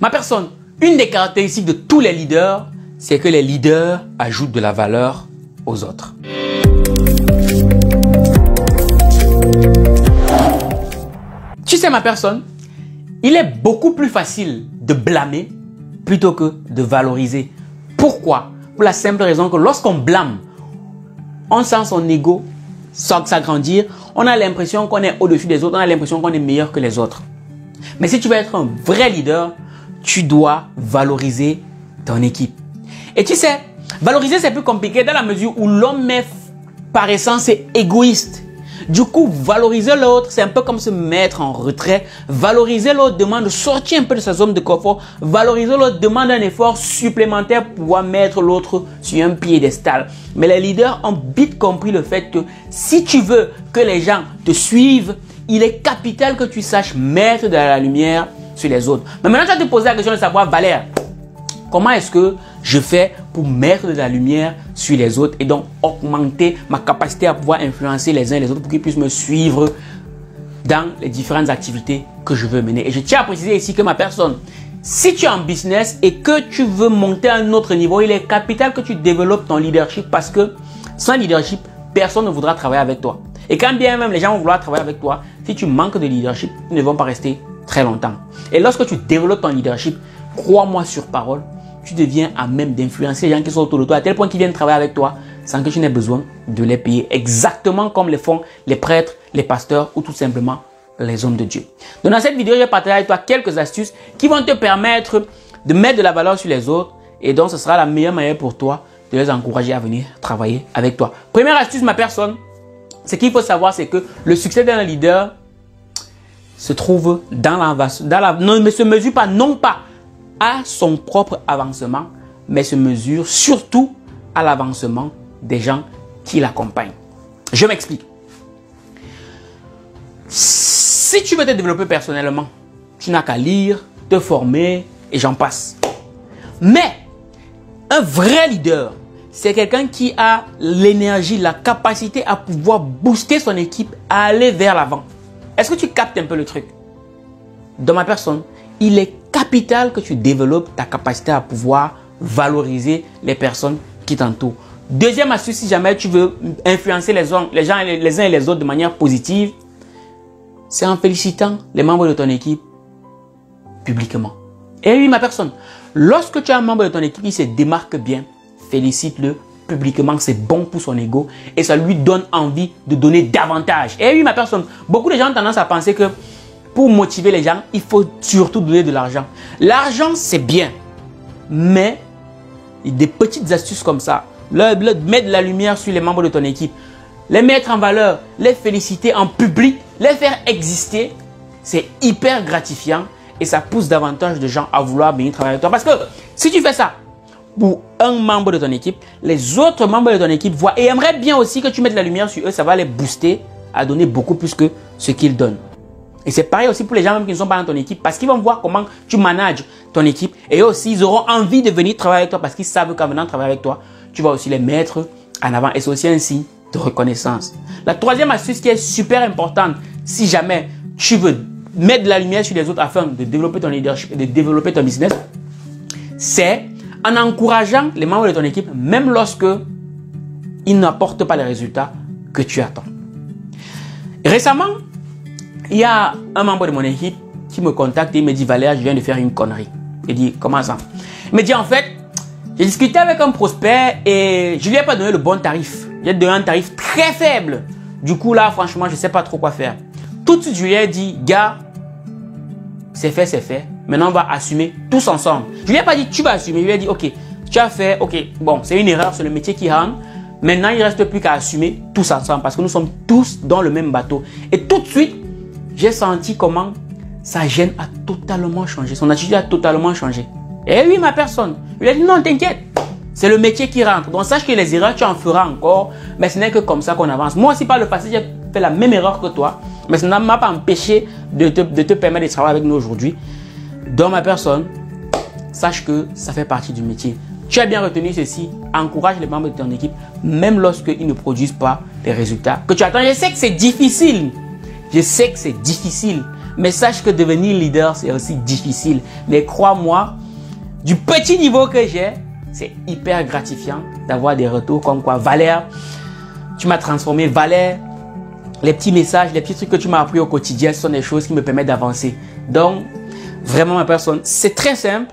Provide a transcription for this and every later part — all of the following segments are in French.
Ma personne, une des caractéristiques de tous les leaders, c'est que les leaders ajoutent de la valeur aux autres. Tu sais ma personne, il est beaucoup plus facile de blâmer plutôt que de valoriser. Pourquoi? Pour la simple raison que lorsqu'on blâme, on sent son ego s'agrandir, on a l'impression qu'on est au-dessus des autres, on a l'impression qu'on est meilleur que les autres. Mais si tu veux être un vrai leader, tu dois valoriser ton équipe. Et tu sais, valoriser c'est plus compliqué dans la mesure où l'homme est par essence égoïste. Du coup, valoriser l'autre, c'est un peu comme se mettre en retrait. Valoriser l'autre demande de sortir un peu de sa zone de confort. Valoriser l'autre demande un effort supplémentaire pour pouvoir mettre l'autre sur un piédestal. Mais les leaders ont vite compris le fait que si tu veux que les gens te suivent, il est capital que tu saches mettre de la lumière sur les autres. Mais maintenant, tu vas te poser la question de savoir, Valère, comment est-ce que je fais pour mettre de la lumière sur les autres et donc augmenter ma capacité à pouvoir influencer les uns et les autres pour qu'ils puissent me suivre dans les différentes activités que je veux mener. Et je tiens à préciser ici que ma personne, si tu es en business et que tu veux monter à un autre niveau, il est capital que tu développes ton leadership parce que sans leadership, personne ne voudra travailler avec toi. Et quand bien même les gens vont vouloir travailler avec toi, si tu manques de leadership, ils ne vont pas rester très longtemps. Et lorsque tu développes ton leadership, crois-moi sur parole, tu deviens à même d'influencer les gens qui sont autour de toi à tel point qu'ils viennent travailler avec toi sans que tu n'aies besoin de les payer. Exactement comme le font les prêtres, les pasteurs ou tout simplement les hommes de Dieu. Donc dans cette vidéo, je vais partager avec toi quelques astuces qui vont te permettre de mettre de la valeur sur les autres et donc ce sera la meilleure manière pour toi de les encourager à venir travailler avec toi. Première astuce, ma personne, ce qu'il faut savoir, c'est que le succès d'un leader se trouve dans la, dans la, non, ne se mesure pas, non pas à son propre avancement, mais se mesure surtout à l'avancement des gens qui l'accompagnent. Je m'explique. Si tu veux te développer personnellement, tu n'as qu'à lire, te former et j'en passe. Mais un vrai leader, c'est quelqu'un qui a l'énergie, la capacité à pouvoir booster son équipe à aller vers l'avant. Est-ce que tu captes un peu le truc? Dans ma personne, il est capital que tu développes ta capacité à pouvoir valoriser les personnes qui t'entourent. Deuxième astuce, si jamais tu veux influencer les, gens, les, uns et les autres de manière positive, c'est en félicitant les membres de ton équipe publiquement. Et oui, ma personne, lorsque tu as un membre de ton équipe qui se démarque bien, félicite-le publiquement, c'est bon pour son ego et ça lui donne envie de donner davantage. Et oui, ma personne, beaucoup de gens ont tendance à penser que pour motiver les gens, il faut surtout donner de l'argent. L'argent, c'est bien. Mais des petites astuces comme ça, mettre de la lumière sur les membres de ton équipe, les mettre en valeur, les féliciter en public, les faire exister, c'est hyper gratifiant et ça pousse davantage de gens à vouloir venir travailler avec toi. Parce que si tu fais ça pour un membre de ton équipe, les autres membres de ton équipe voient et aimeraient bien aussi que tu mettes la lumière sur eux, ça va les booster à donner beaucoup plus que ce qu'ils donnent. Et c'est pareil aussi pour les gens même qui ne sont pas dans ton équipe parce qu'ils vont voir comment tu manages ton équipe et aussi ils auront envie de venir travailler avec toi parce qu'ils savent qu'en venant travailler avec toi, tu vas aussi les mettre en avant et c'est aussi un signe de reconnaissance. La troisième astuce qui est super importante si jamais tu veux mettre de la lumière sur les autres afin de développer ton leadership et de développer ton business, c'est en encourageant les membres de ton équipe même lorsque ils n'apportent pas les résultats que tu attends. Récemment, il y a un membre de mon équipe qui me contacte et me dit Valère, je viens de faire une connerie. Il dit Comment ça? Il me dit En fait, j'ai discuté avec un prospect et je lui ai pas donné le bon tarif. J'ai donné un tarif très faible. Du coup, là, franchement, je ne sais pas trop quoi faire. Tout de suite, je lui ai dit Gars, c'est fait, c'est fait. Maintenant, on va assumer tous ensemble. Je lui ai pas dit Tu vas assumer. Je lui ai dit Ok, tu as fait, ok, bon, c'est une erreur, c'est le métier qui rentre. Maintenant, il ne reste plus qu'à assumer tous ensemble parce que nous sommes tous dans le même bateau. Et tout de suite, j'ai senti comment sa gêne a totalement changé. Son attitude a totalement changé. Et oui, ma personne. Il a dit non, t'inquiète. C'est le métier qui rentre. Donc sache que les erreurs, tu en feras encore. Mais ce n'est que comme ça qu'on avance. Moi aussi, par le passé, j'ai fait la même erreur que toi. Mais ça ne m'a pas empêché de te permettre de travailler avec nous aujourd'hui. Dans ma personne, sache que ça fait partie du métier. Tu as bien retenu ceci. Encourage les membres de ton équipe, même lorsqu'ils ne produisent pas les résultats que tu attends. Je sais que c'est difficile. Je sais que c'est difficile, Mais sache que devenir leader, c'est aussi difficile. Mais crois-moi, du petit niveau que j'ai, c'est hyper gratifiant d'avoir des retours comme quoi, Valère, tu m'as transformé. Valère, les petits messages, les petits trucs que tu m'as appris au quotidien, sont des choses qui me permettent d'avancer. Donc, vraiment, ma personne, c'est très simple,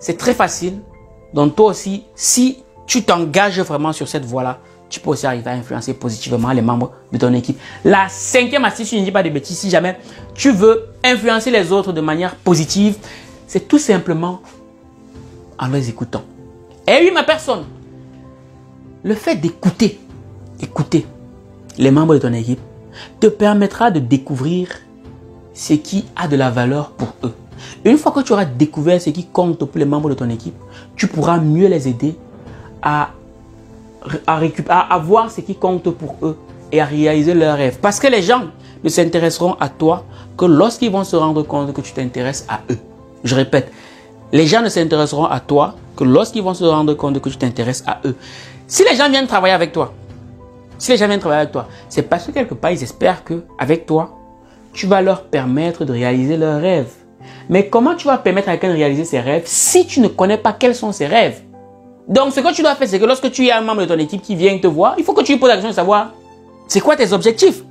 c'est très facile. Donc, toi aussi, si tu t'engages vraiment sur cette voie-là, tu peux aussi arriver à influencer positivement les membres de ton équipe. La cinquième astuce, je ne dis pas de bêtises, si jamais tu veux influencer les autres de manière positive, c'est tout simplement en les écoutant. Et oui, ma personne, le fait d'écouter, écouter les membres de ton équipe te permettra de découvrir ce qui a de la valeur pour eux. Une fois que tu auras découvert ce qui compte pour les membres de ton équipe, tu pourras mieux les aider à, à, à voir ce qui compte pour eux et à réaliser leurs rêves. Parce que les gens ne s'intéresseront à toi que lorsqu'ils vont se rendre compte que tu t'intéresses à eux. Je répète, les gens ne s'intéresseront à toi que lorsqu'ils vont se rendre compte que tu t'intéresses à eux. Si les gens viennent travailler avec toi, si les gens viennent travailler avec toi, c'est parce que quelque part, ils espèrent que avec toi, tu vas leur permettre de réaliser leurs rêves. Mais comment tu vas permettre à quelqu'un de réaliser ses rêves si tu ne connais pas quels sont ses rêves? Donc, ce que tu dois faire, c'est que lorsque tu as un membre de ton équipe qui vient te voir, il faut que tu lui poses la question de savoir c'est quoi tes objectifs?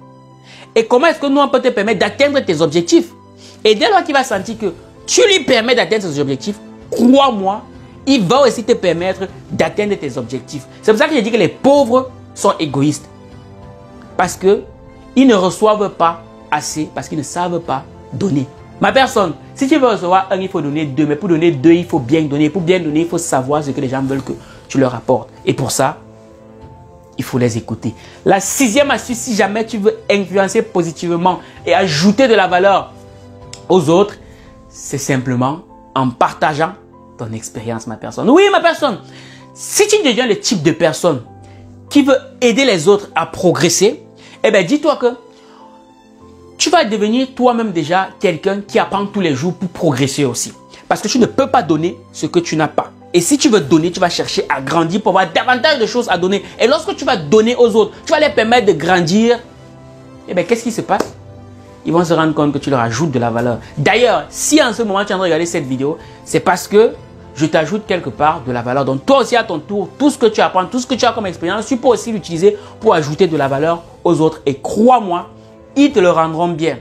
Et comment est-ce que nous, on peut te permettre d'atteindre tes objectifs? Et dès lors qu'il va sentir que tu lui permets d'atteindre ses objectifs, crois-moi, il va aussi te permettre d'atteindre tes objectifs. C'est pour ça que je dis que les pauvres sont égoïstes. Parce que ils ne reçoivent pas assez, parce qu'ils ne savent pas donner. Ma personne, si tu veux recevoir un, il faut donner deux. Mais pour donner deux, il faut bien donner. Pour bien donner, il faut savoir ce que les gens veulent que tu leur apportes. Et pour ça, il faut les écouter. La sixième astuce, si jamais tu veux influencer positivement et ajouter de la valeur aux autres, c'est simplement en partageant ton expérience, ma personne. Oui, ma personne. Si tu deviens le type de personne qui veut aider les autres à progresser, eh bien, dis-toi que tu vas devenir toi-même déjà quelqu'un qui apprend tous les jours pour progresser aussi. Parce que tu ne peux pas donner ce que tu n'as pas. Et si tu veux donner, tu vas chercher à grandir pour avoir davantage de choses à donner. Et lorsque tu vas donner aux autres, tu vas les permettre de grandir. Eh bien, qu'est-ce qui se passe? Ils vont se rendre compte que tu leur ajoutes de la valeur. D'ailleurs, si en ce moment tu es en train de regarder cette vidéo, c'est parce que je t'ajoute quelque part de la valeur. Donc toi aussi à ton tour, tout ce que tu apprends, tout ce que tu as comme expérience, tu peux aussi l'utiliser pour ajouter de la valeur aux autres. Et crois-moi, ils te le rendront bien.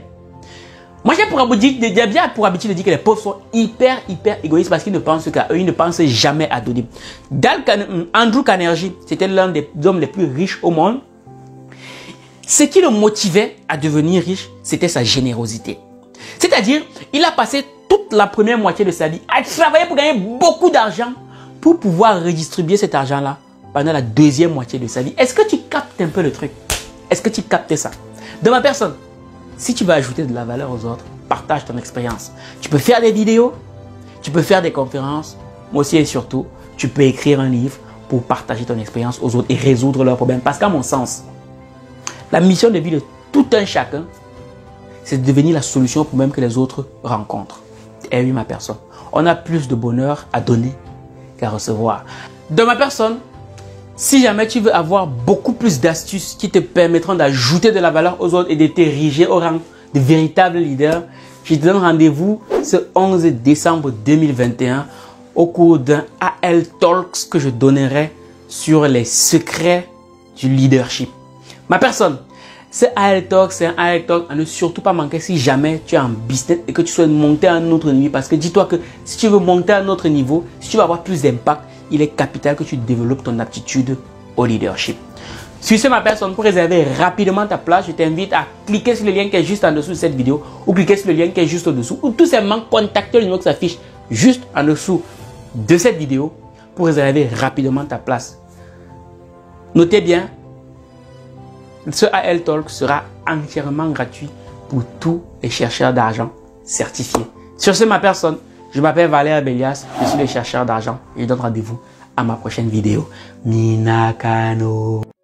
Moi, j'ai pour habitude, bien pour habitude de dire que les pauvres sont hyper, hyper égoïstes parce qu'ils ne pensent qu'à eux, ils ne pensent jamais à donner. Andrew Carnegie, c'était l'un des hommes les plus riches au monde. Ce qui le motivait à devenir riche, c'était sa générosité. C'est-à-dire, il a passé toute la première moitié de sa vie à travailler pour gagner beaucoup d'argent pour pouvoir redistribuer cet argent-là pendant la deuxième moitié de sa vie. Est-ce que tu captes un peu le truc? Est-ce que tu captes ça? De ma personne, si tu veux ajouter de la valeur aux autres, partage ton expérience. Tu peux faire des vidéos, tu peux faire des conférences, mais aussi et surtout, tu peux écrire un livre pour partager ton expérience aux autres et résoudre leurs problèmes. Parce qu'à mon sens, la mission de vie de tout un chacun, c'est de devenir la solution pour même que les autres rencontrent. Et oui, ma personne. On a plus de bonheur à donner qu'à recevoir. De ma personne, si jamais tu veux avoir beaucoup plus d'astuces qui te permettront d'ajouter de la valeur aux autres et de t'ériger au rang de véritable leader, je te donne rendez-vous ce 11 décembre 2021 au cours d'un AL Talks que je donnerai sur les secrets du leadership. Ma personne, ce AL Talk, c'est un AL Talk à ne surtout pas manquer si jamais tu es en business et que tu souhaites monter à un autre niveau. Parce que dis-toi que si tu veux monter à un autre niveau, si tu veux avoir plus d'impact, il est capital que tu développes ton aptitude au leadership. Sur ce, ma personne, pour réserver rapidement ta place, je t'invite à cliquer sur le lien qui est juste en dessous de cette vidéo ou cliquer sur le lien qui est juste au-dessous ou tout simplement contacter le numéro qui s'affiche juste en dessous de cette vidéo pour réserver rapidement ta place. Notez bien, ce AL Talk sera entièrement gratuit pour tous les chercheurs d'argent certifiés. Sur ce, ma personne, je m'appelle Valère Belias, je suis le chercheur d'argent et je donne rendez-vous à ma prochaine vidéo. Minakano.